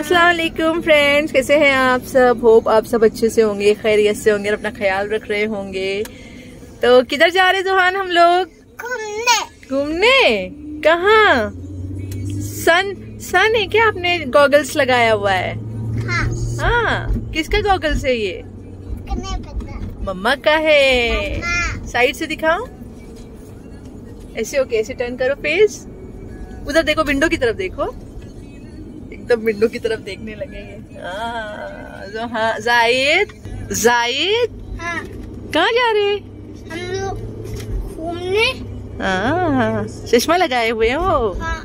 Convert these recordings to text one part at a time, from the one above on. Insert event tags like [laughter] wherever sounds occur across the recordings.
वालेकुम फ्रेंड्स कैसे हैं आप सब? होप आप सब अच्छे से होंगे खैरियत से होंगे और अपना ख्याल रख रहे होंगे। तो किधर जा रहे जोहान हम लोग? घूमने। घूमने? कहाँ? सन सन है क्या आपने गॉगल्स लगाया हुआ है? हाँ। हाँ किसका गॉगल्स है ये? मम्मा का है। हाँ साइड से दिखाओ। ऐसे ओके ऐसे टर्न करो फेस उधर देखो विंडो की तरफ़ देखो। एकदम विंडो की तरफ़ देखने लगेंगे हाँ, जो हाँ जायद जायद? हाँ। कहाँ जा रहे? हम लोग घूमने। हाँ चश्मा लगाए हुए हो? हाँ।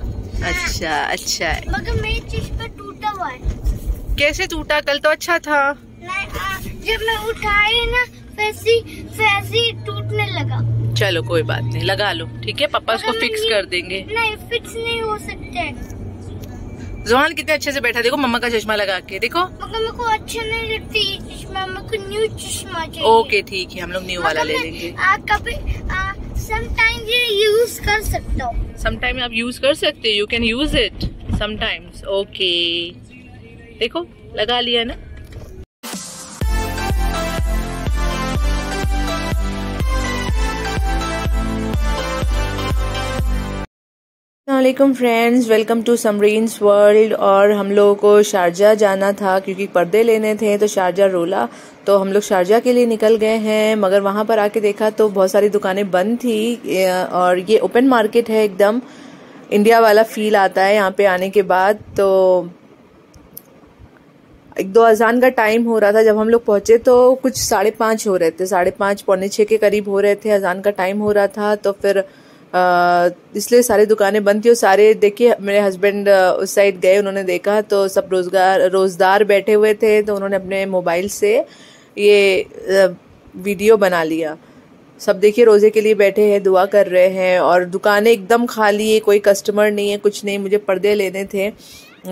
अच्छा अच्छा। मगर मेरी चश्मा टूटा हुआ है। कैसे टूटा? कल तो अच्छा था। मैं आ, जब मैं उठाई ना वैसी वैसी टूटने लगा। चलो कोई बात नहीं लगा लो ठीक है? पापा उसको फिक्स कर देंगे। नहीं फिक्स नहीं हो सकते। जोहान कितने अच्छे से बैठा देखो मम्मा का चश्मा लगा के देखो। मम्मा को अच्छा नहीं लगती चश्मा। मम्मा को न्यू चश्मा चाहिए। ओके ठीक है हम लोग न्यू वाला ले लेंगे। कभी समटाइम ये यूज़ कर सकता हूँ। समटाइम आप यूज़ कर सकते हो you can use it sometimes okay देखो लगा लिया ना। Aslam friends welcome to Samreen's world और हम लोगों को शारजा जाना था क्योंकि पर्दे लेने थे तो शारजा रोला। तो हम लोग शारजा के लिए निकल गए हैं। मगर वहाँ पर आके देखा तो बहुत सारी दुकानें बंद थी। और ये ओपन मार्केट है एकदम। इंडिया वाला फील आता है यहाँ पे आने के बाद। तो एक दो अजान का टाइम हो रहा था। जब हम लोग पहुँचे तो कुछ साढ़े हो रहे थे। साढ़े पौने छः के करीब हो रहे थे। अजान का टाइम हो रहा था। तो फिर इसलिए सारी दुकानें बंद थी और सारे, देखिए, मेरे हस्बैंड उस साइड गए, उन्होंने देखा तो सब रोज़गार, रोजदार बैठे हुए थे तो उन्होंने अपने मोबाइल से ये वीडियो बना लिया। सब देखिए, रोज़े के लिए बैठे हैं, दुआ कर रहे हैं, और दुकानें एकदम खाली है, कोई कस्टमर नहीं है, कुछ नहीं, मुझे पर्दे लेने थे।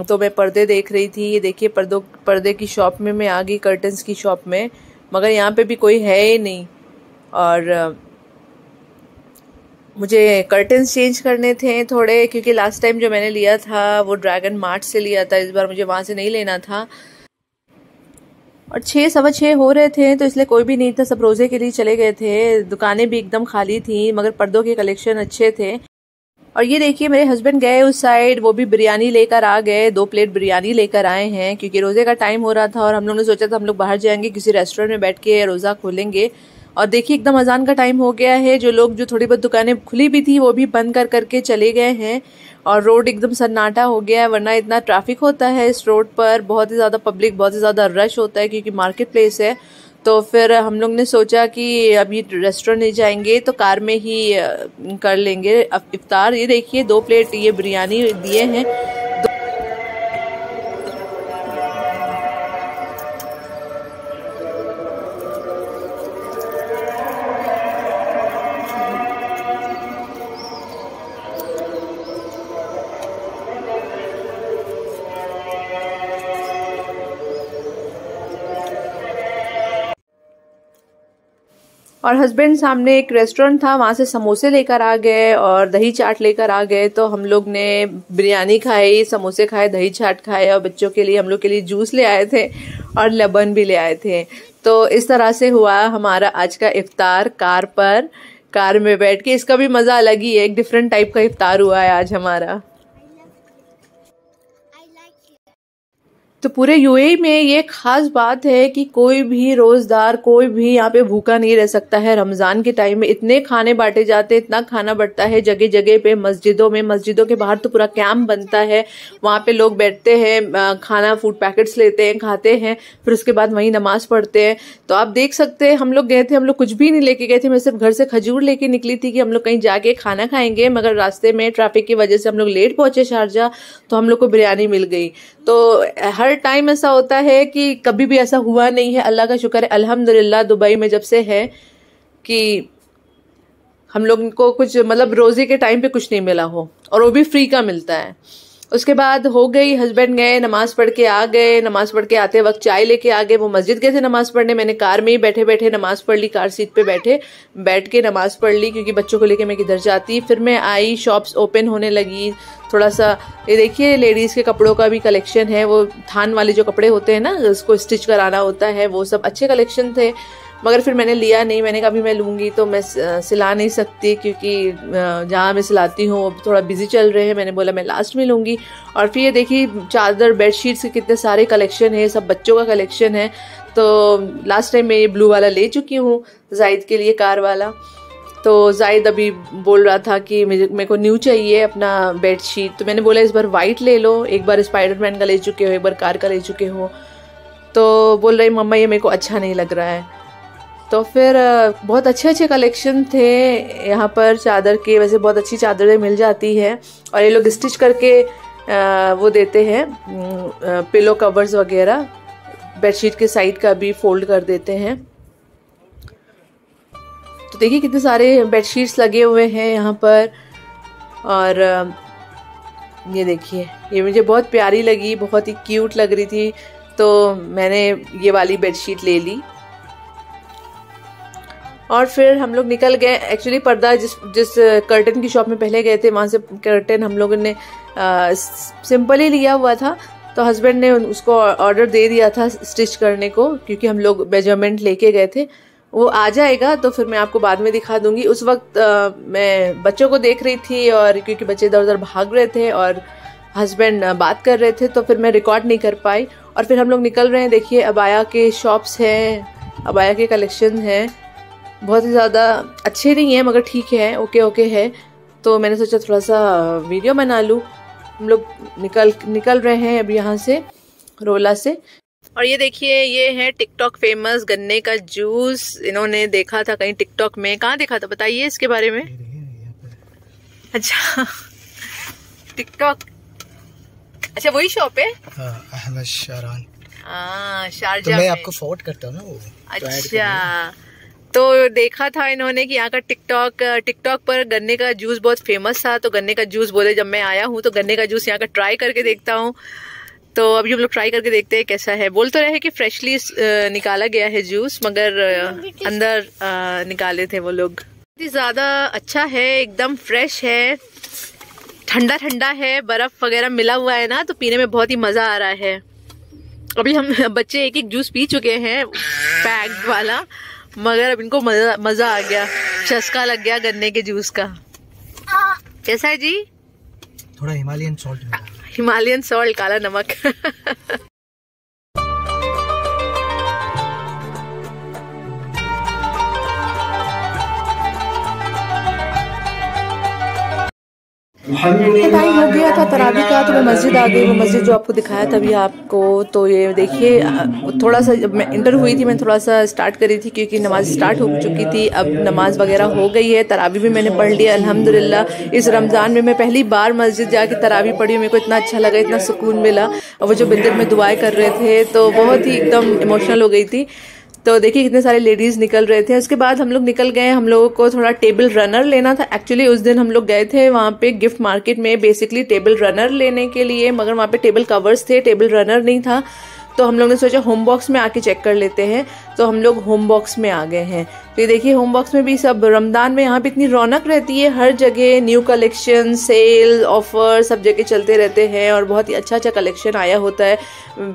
तो मैं पर्दे देख रही थी, ये देखिए, पर्दों, पर्दे की शॉप में, मैं आ गई कर्टन्स की शॉप में, मगर यहाँ पे भी कोई है ही नहीं। और मुझे कर्टन्स चेंज करने थे थोड़े, क्योंकि लास्ट टाइम जो मैंने लिया था, वो ड्रैगन मार्ट से लिया था, इस बार मुझे वहाँ से नहीं लेना था। और छः, सवा छः हो रहे थे तो इसलिए कोई भी नहीं था, सब रोज़े के लिए चले गए थे। दुकानें भी एकदम खाली थी, मगर पर्दों के कलेक्शन अच्छे थे। और ये देखिए, मेरे हस्बैंड गए उस साइड वो भी बिरयानी लेकर आ गए, दो प्लेट बिरयानी लेकर आए हैं, क्योंकि रोज़े का टाइम हो रहा था और हम लोगों ने सोचा था हम लोग बाहर जाएँगे, किसी रेस्टोरेंट में बैठ के रोजा खोलेंगे। और देखिए, एकदम अजान का टाइम हो गया है। जो लोग, जो थोड़ी बहुत दुकानें खुली भी थी, वो भी बंद कर करके चले गए हैं। और रोड एकदम सन्नाटा हो गया है, वरना इतना ट्रैफ़िक होता है इस रोड पर। बहुत ही ज़्यादा पब्लिक बहुत ही ज़्यादा रश होता है, क्योंकि मार्केट प्लेस है। तो फिर हम लोग ने सोचा कि अभी रेस्टोरेंट नहीं जाएँगे तो कार में ही कर लेंगे। इफ्तार, ये देखिए, दो प्लेट ये बिरयानी दिए हैं। और हस्बैंड सामने एक रेस्टोरेंट था, वहाँ से समोसे लेकर आ गए और दही चाट लेकर आ गए। तो हम लोग ने बिरयानी खाई, समोसे खाए, दही चाट खाए और बच्चों के लिए, हम लोग के लिए जूस ले आए थे और लबन भी ले आए थे। तो इस तरह से हुआ हमारा आज का इफ्तार कार पर, कार में बैठ के। इसका भी मज़ा अलग ही है, एक डिफरेंट टाइप का इफ्तार हुआ है आज हमारा। तो पूरे यूएई में ये खास बात है कि कोई भी रोजदार, कोई भी यहाँ पे भूखा नहीं रह सकता है। रमज़ान के टाइम में इतने खाने बांटे जाते इतना खाना बढ़ता है जगह जगह पे, मस्जिदों में, मस्जिदों के बाहर तो पूरा कैंप बनता है। वहाँ पे लोग बैठते हैं खाना फ़ूड पैकेट्स लेते हैं, खाते हैं, फिर उसके बाद वहीं नमाज़ पढ़ते हैं। तो आप देख सकते हैं, हम लोग गए थे, हम लोग कुछ भी नहीं लेके गए थे। मैं सिर्फ़ घर से खजूर लेके निकली थी कि हम लोग कहीं जाके खाना खाएँगे, मगर रास्ते में ट्रैफ़िक की वजह से हम लोग लेट पहुँचे शारजा तो हम लोग को बिरयानी मिल गई। तो हर टाइम ऐसा होता है कि कभी भी ऐसा हुआ नहीं है। अल्लाह का शुक्र है, अल्हम्दुलिल्लाह दुबई में जब से है कि हम लोगों को कुछ मतलब रोज़े के टाइम पे कुछ नहीं मिला हो, और वो भी फ्री का मिलता है। उसके बाद हो गई हस्बैंड गए, नमाज़ पढ़ के आ गए, नमाज़ पढ़ के आते वक्त चाय लेके आ गए, वो मस्जिद गए थे नमाज़ पढ़ने, मैंने कार में ही बैठे बैठे नमाज़ पढ़ ली, कार सीट पे बैठे, बैठ के नमाज़ पढ़ ली, क्योंकि बच्चों को लेके मैं किधर जाती, फिर मैं आई शॉप्स ओपन होने लगी थोड़ा सा ये देखिए लेडीज़ के कपड़ों का भी कलेक्शन है, वो थान वाले जो कपड़े होते हैं ना, उसको स्टिच कराना होता है, वो सब अच्छे कलेक्शन थे मगर फिर मैंने लिया नहीं, मैंने कहा भी मैं लूँगी तो मैं सिला नहीं सकती क्योंकि जहाँ मैं सिलाती हूँ थोड़ा बिज़ी चल रहे हैं। मैंने बोला, मैं लास्ट में लूँगी। और फिर ये देखिए, चादर बेडशीट्स के कितने सारे कलेक्शन है, सब बच्चों का कलेक्शन है। तो लास्ट टाइम मैं ये ब्लू वाला ले चुकी हूँ जाहिद के लिए कार वाला। तो जाहिद अभी बोल रहा था कि मुझे, मेरे को न्यू चाहिए अपना बेड शीट तो मैंने बोला, इस बार वाइट ले लो। एक बार स्पाइडरमैन का ले चुके हो, एक बार कार का ले चुके हो। तो बोल रही, मम्मा, ये मेरे को अच्छा नहीं लग रहा है। तो फिर बहुत अच्छे अच्छे कलेक्शन थे। यहाँ पर चादर के, वैसे बहुत अच्छी चादरें मिल जाती हैं। और ये लोग स्टिच करके वो देते हैं पिलो कवर्स वगैरह। बेडशीट के साइड का भी फोल्ड कर देते हैं। तो देखिए कितने सारे बेडशीट्स लगे हुए हैं यहाँ पर। और ये देखिए, ये मुझे बहुत प्यारी लगी, बहुत ही क्यूट लग रही थी। तो मैंने ये वाली बेडशीट ले ली। और फिर हम लोग निकल गए। एक्चुअली पर्दा जिस जिस कर्टन की शॉप में पहले गए थे वहाँ से कर्टन हम लोगों ने सिंपल ही लिया हुआ था। तो हस्बैंड ने उसको ऑर्डर दे दिया था स्टिच करने को क्योंकि हम लोग मेज़रमेंट लेके गए थे। वो आ जाएगा तो फिर मैं आपको बाद में दिखा दूँगी। उस वक्त आ, मैं बच्चों को देख रही थी और क्योंकि बच्चे इधर उधर भाग रहे थे और हस्बैंड बात कर रहे थे तो फिर मैं रिकॉर्ड नहीं कर पाई। और फिर हम लोग निकल रहे हैं देखिए अबाया के शॉप्स हैं अबाया के कलेक्शन हैं। बहुत ही ज़्यादा अच्छे नहीं है मगर ठीक है ओके ओके है। तो मैंने सोचा थोड़ा सा वीडियो बना लूँ। हम लोग निकल निकल रहे हैं अभी यहाँ से रोला से। और ये देखिए ये है टिकटॉक फ़ेमस गन्ने का जूस इन्होंने देखा था कहीं टिकटॉक में। कहाँ देखा था बताइए इसके बारे में। अच्छा टिकटॉक अच्छा वही शॉप है? हाँ, अहमद शारान हाँ शारजा तो मैं आपको करता हूँ ना वो। तो अच्छा। तो देखा था इन्होंने कि यहाँ का टिकटॉक टिकटॉक पर गन्ने का जूस बहुत फ़ेमस था तो गन्ने का जूस बोले जब मैं आया हूँ तो गन्ने का जूस यहाँ का ट्राई करके देखता हूँ। तो अभी हम लोग ट्राई करके देखते हैं कैसा है। बोल तो रहे कि फ्रेशली निकाला गया है जूस मगर अंदर निकाले थे वो लोग। ज़्यादा अच्छा है एकदम फ्रेश है। ठंडा ठंडा है बर्फ़ वगैरह मिला हुआ है ना तो पीने में बहुत ही मज़ा आ रहा है। अभी हम बच्चे एक एक जूस पी चुके हैं पैक्ड वाला। मगर अब इनको मज़ा मज़ा आ गया। चस्का लग गया गन्ने के जूस का। कैसा है जी? थोड़ा हिमालयन सॉल्ट हिमालयन सॉल्ट काला नमक। [laughs] टाइम हो गया था तरावी का तो मैं मस्जिद आ गई वो मस्जिद जो आपको दिखाया था अभी आपको तो ये देखिए थोड़ा सा जब मैं इंटर हुई थी मैं थोड़ा सा स्टार्ट करी थी क्योंकि नमाज़ स्टार्ट हो चुकी थी अब नमाज़ वगैरह हो गई है तरावी भी मैंने पढ़ लिया अल्हम्दुलिल्लाह। इस रमज़ान में मैं पहली बार मस्जिद जाके तरावी पढ़ी मेरे को इतना अच्छा लगा इतना सुकून मिला। और वो जो बिंदर में दुआएँ कर रहे थे तो बहुत ही एकदम इमोशनल हो गई थी। तो देखिए कितने सारे लेडीज़ निकल रहे थे। उसके बाद हम लोग निकल गए। हम लोगों को थोड़ा टेबल रनर लेना था। एक्चुअली उस दिन हम लोग गए थे वहाँ पे गिफ्ट मार्केट में बेसिकली टेबल रनर लेने के लिए, मगर वहाँ पे टेबल कवर्स थे। टेबल रनर नहीं था। तो हम लोग ने सोचा होम बॉक्स में आके चेक कर लेते हैं। तो हम लोग होम बॉक्स में आ गए हैं। तो ये देखिए होम बॉक्स में भी सब रमदान में यहाँ पे इतनी रौनक रहती है। हर जगह न्यू कलेक्शन सेल ऑफ़र सब जगह चलते रहते हैं और बहुत ही अच्छा अच्छा कलेक्शन आया होता है।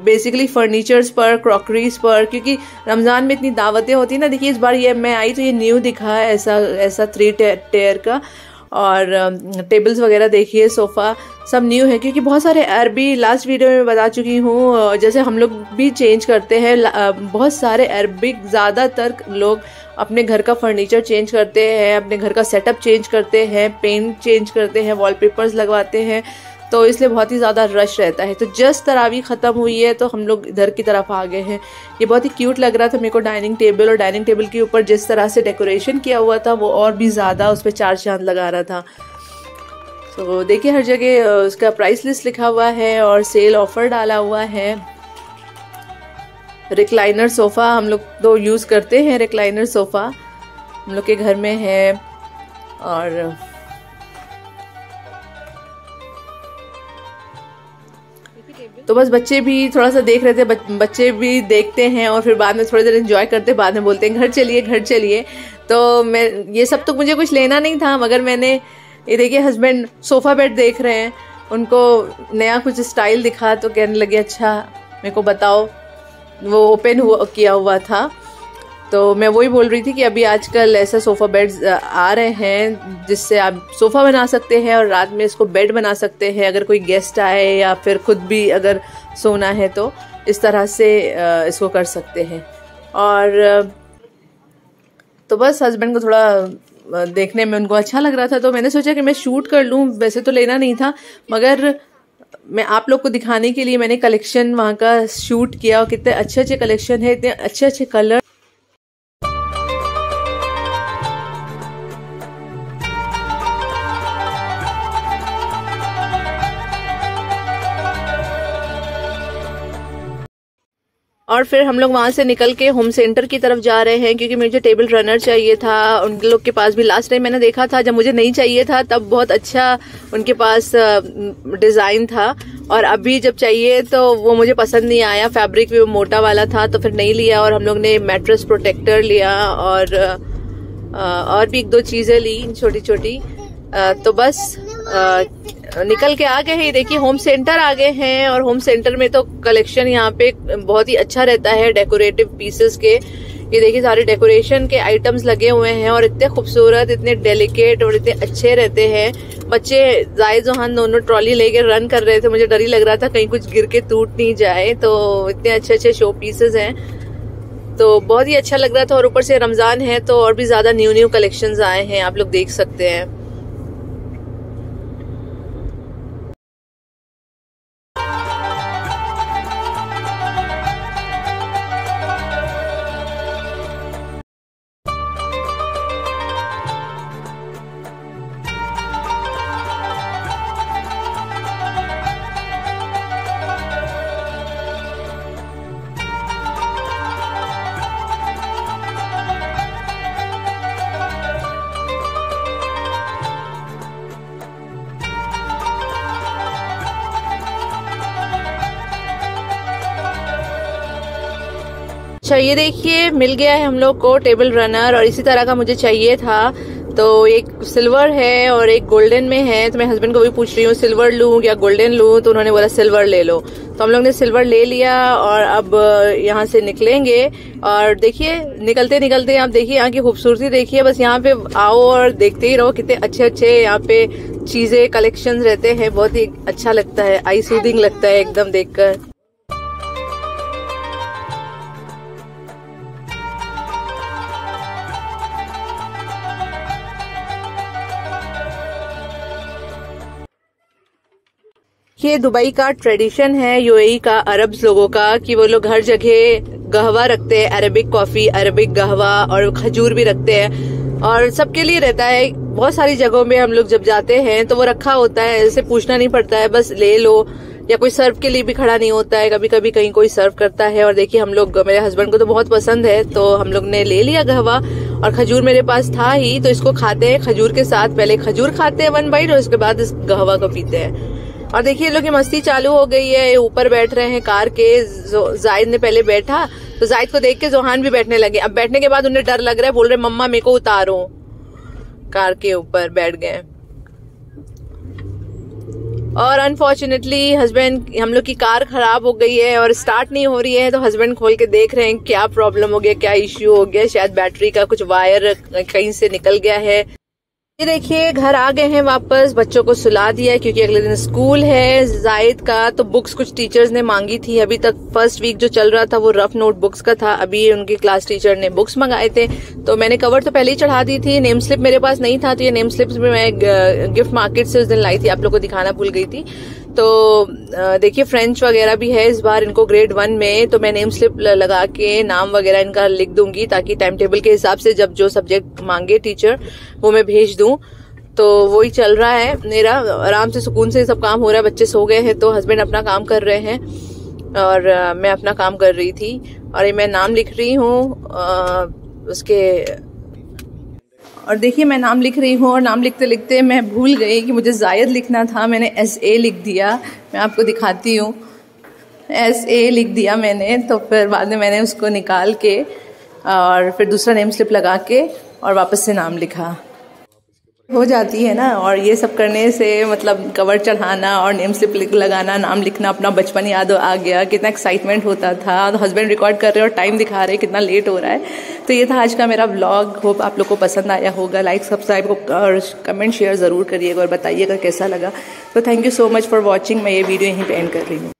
बेसिकली फर्नीचर्स पर क्रॉकरीज पर, क्योंकि रमज़ान में इतनी दावतें होती है ना। देखिए इस बार ये मैं आई तो ये न्यू दिखा है ऐसा ऐसा थ्री टेयर का। और टेबल्स वगैरह देखिए सोफ़ा सब न्यू है, क्योंकि बहुत सारे अरबी लास्ट वीडियो में बता चुकी हूँ जैसे हम लोग भी चेंज करते हैं बहुत सारे अरबिक ज़्यादातर लोग अपने घर का फर्नीचर चेंज करते हैं, अपने घर का सेटअप चेंज करते हैं पेंट चेंज करते हैं वॉलपेपर्स लगवाते हैं तो इसलिए बहुत ही ज़्यादा रश रहता है। तो जस्ट तरावी ख़त्म हुई है तो हम लोग इधर की तरफ़ आ गए हैं। ये बहुत ही क्यूट लग रहा था मेरे को डाइनिंग टेबल और डाइनिंग टेबल के ऊपर जिस तरह से डेकोरेशन किया हुआ था, वो और भी ज़्यादा उस पर चार चाँद लगा रहा था। तो देखिए, हर जगह उसका प्राइस लिस्ट लिखा हुआ है और सेल ऑफ़र डाला हुआ है। रिक्लाइनर सोफ़ा हम लोग तो यूज़ करते हैं रिक्लाइनर सोफ़ा हम लोग के घर में है और तो बस बच्चे भी थोड़ा सा देख रहे थे बच्चे भी देखते हैं और फिर बाद में थोड़ी देर इन्जॉय करते, बाद में बोलते हैं, घर चलिए घर चलिए। तो मैं, ये सब तो मुझे कुछ लेना नहीं था, मगर मैंने ये देखिए हस्बैंड सोफ़ा बेड देख रहे हैं। उनको नया कुछ स्टाइल दिखा तो कहने लगे अच्छा मेरे को बताओ। वो ओपन हुआ, किया हुआ था। तो मैं वही बोल रही थी कि अभी आजकल ऐसा सोफ़ा बेड्स आ रहे हैं, जिससे आप सोफ़ा बना सकते हैं और रात में इसको बेड बना सकते हैं। अगर कोई गेस्ट आए या फिर खुद भी अगर सोना है तो इस तरह से इसको कर सकते हैं। और तो बस हस्बैंड को थोड़ा देखने में उनको अच्छा लग रहा था तो मैंने सोचा कि मैं शूट कर लूँ। वैसे तो लेना नहीं था, मगर मैं आप लोग को दिखाने के लिए मैंने कलेक्शन वहाँ का शूट किया और कितने अच्छे अच्छे कलेक्शन है, इतने अच्छे अच्छे कलर और फिर हम लोग वहाँ से निकल के होम सेंटर की तरफ़ जा रहे हैं, क्योंकि मुझे टेबल रनर चाहिए था, उन लोग के पास भी लास्ट टाइम मैंने देखा था, जब मुझे नहीं चाहिए था, तब बहुत अच्छा उनके पास डिज़ाइन था। और अभी जब चाहिए तो वो मुझे पसंद नहीं आया फैब्रिक भी मोटा वाला था तो फिर नहीं लिया और हम लोग ने मैट्रेस प्रोटेक्टर लिया और और भी एक दो चीज़ें ली छोटी छोटी तो बस निकल के आ गए हैं। देखिए होम सेंटर आ गए हैं और होम सेंटर में तो कलेक्शन यहाँ पे बहुत ही अच्छा रहता है डेकोरेटिव पीसेस के। ये देखिए, सारे डेकोरेशन के आइटम्स लगे हुए हैं और इतने खूबसूरत, इतने डेलिकेट और इतने अच्छे रहते हैं। बच्चे जायद जोहान दोनों ट्रॉली लेके रन कर रहे थे, मुझे डर ही लग रहा था कहीं कुछ गिर के टूट नहीं जाए। तो इतने अच्छे अच्छे शो पीसेस हैं। तो बहुत ही अच्छा लग रहा था और ऊपर से रमज़ान है तो और भी ज़्यादा न्यू न्यू कलेक्शन आए हैं, आप लोग देख सकते हैं। अच्छा ये देखिए, मिल गया है हम लोग को टेबल रनर और इसी तरह का मुझे चाहिए था। तो एक सिल्वर है और एक गोल्डन में है तो मैं हस्बैंड को भी पूछ रही हूँ, सिल्वर लूँ या गोल्डन लूँ? तो उन्होंने बोला, सिल्वर ले लो। तो हम लोग ने सिल्वर ले लिया और अब यहाँ से निकलेंगे। और देखिए, निकलते निकलते आप देखिए, यहाँ की खूबसूरती देखिए, बस यहाँ पे आओ और देखते ही रहो कितने अच्छे अच्छे यहाँ पे चीज़ें कलेक्शन रहते हैं। बहुत ही अच्छा लगता है आई सूदिंग लगता है एकदम देखकर। ये दुबई का ट्रेडिशन है यूएई का अरब लोगों का, कि वो लोग हर जगह गहवा रखते हैं अरबिक कॉफ़ी अरबिक गहवा, और खजूर भी रखते हैं। और सबके लिए रहता है, बहुत सारी जगहों में हम लोग जब जाते हैं तो वो रखा होता है, ऐसे पूछना नहीं पड़ता है, बस ले लो, या कोई सर्व के लिए भी खड़ा नहीं होता है कभी कभी कहीं कोई सर्व करता है, और देखिए, हम लोग, मेरे हस्बैंड को तो बहुत पसंद है तो हम लोग ने ले लिया गहवा, और खजूर मेरे पास था ही तो इसको खाते हैं, खजूर के साथ, पहले खजूर खाते हैं वन बाइट और उसके बाद इस गहवा को पीते हैं। और देखिए लोग मस्ती चालू हो गई है। ऊपर बैठ रहे हैं कार के। जायद ने पहले बैठा तो जायद को देख के जोहान भी बैठने लगे। अब बैठने के बाद उन्हें डर लग रहा है, बोल रहे, मम्मा, मेरे को उतारो। कार के ऊपर बैठ गए। और अनफॉर्चुनेटली हस्बैंड हम लोग की कार खराब हो गई है और स्टार्ट नहीं हो रही है तो हस्बैंड खोल के देख रहे हैं, क्या प्रॉब्लम हो गया, क्या इश्यू हो गया। शायद बैटरी का कुछ वायर कहीं से निकल गया है। ये देखिए, घर आ गए हैं वापस, बच्चों को सुला दिया है क्योंकि अगले दिन स्कूल है जायद का तो बुक्स कुछ टीचर्स ने मांगी थी। अभी तक फ़र्स्ट वीक जो चल रहा था, वो रफ नोट बुक्स का था। अभी उनकी क्लास टीचर ने बुक्स मंगाए थे। तो मैंने कवर तो पहले ही चढ़ा दी थी। नेम स्लिप मेरे पास नहीं था तो ये नेम स्लिप भी मैं गिफ्ट मार्केट से उस दिन लाई थी। आप लोग को दिखाना भूल गई थी। तो देखिए फ्रेंच वगैरह भी है इस बार इनको ग्रेड वन में तो मैं नेम स्लिप लगा के नाम वगैरह इनका लिख दूँगी ताकि टाइम टेबल के हिसाब से जब जो सब्जेक्ट मांगे टीचर वो मैं भेज दूँ। तो वही चल रहा है मेरा। आराम से सुकून से सब काम हो रहा है। बच्चे सो गए हैं तो हस्बैंड अपना काम कर रहे हैं और मैं अपना काम कर रही थी। और ये मैं नाम लिख रही हूँ उसके और देखिए, मैं नाम लिख रही हूँ और नाम लिखते लिखते मैं भूल गई कि मुझे जायद लिखना था। मैंने एस ए लिख दिया। मैं आपको दिखाती हूँ। एस ए लिख दिया मैंने तो फिर बाद में मैंने उसको निकाल के और फिर दूसरा नेम स्लिप लगा के और वापस से नाम लिखा। हो जाती है ना, और ये सब करने से मतलब कवर चढ़ाना और नेम स्लिप लगाना, नाम लिखना, अपना बचपन याद आ गया, कितना एक्साइटमेंट होता था हस्बैंड रिकॉर्ड कर रहे और टाइम दिखा रहे कितना लेट हो रहा है। तो ये था आज का मेरा ब्लॉग होप आप लोग को पसंद आया होगा। लाइक सब्सक्राइब और कमेंट शेयर ज़रूर करिएगा और बताइएगा कैसा लगा। तो thank you so much for watching मैं ये वीडियो यहीं पे एंड कर रही हूँ।